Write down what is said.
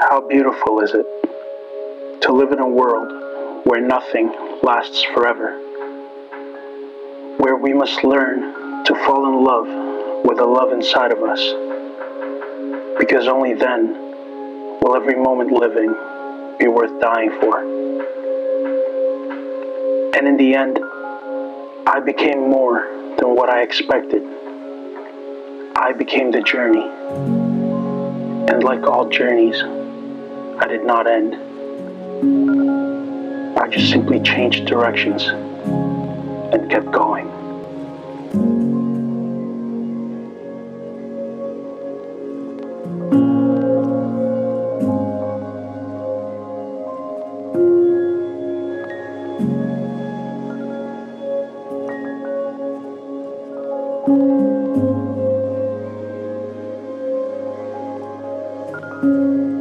How beautiful is it to live in a world where nothing lasts forever, where we must learn to fall in love with the love inside of us, because only then will every moment living be worth dying for. And in the end, I became more than what I expected. I became the journey. And like all journeys, I did not end. I just simply changed directions and kept going. Música